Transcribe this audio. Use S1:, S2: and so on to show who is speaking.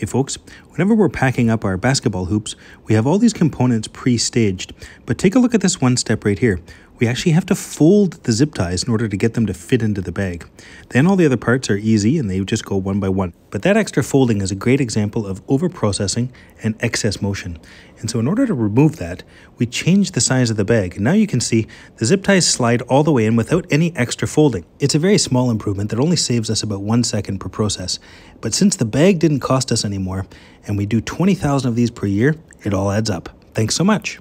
S1: Hey folks, whenever we're packing up our basketball hoops, we have all these components pre-staged. But take a look at this one step right here. We actually have to fold the zip ties in order to get them to fit into the bag. Then all the other parts are easy and they just go one by one. But that extra folding is a great example of over-processing and excess motion. And so in order to remove that, we change the size of the bag. And now you can see the zip ties slide all the way in without any extra folding. It's a very small improvement that only saves us about one second per process. But since the bag didn't cost us anymore, and we do 20,000 of these per year, it all adds up. Thanks so much.